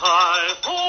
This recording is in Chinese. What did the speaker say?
太傅。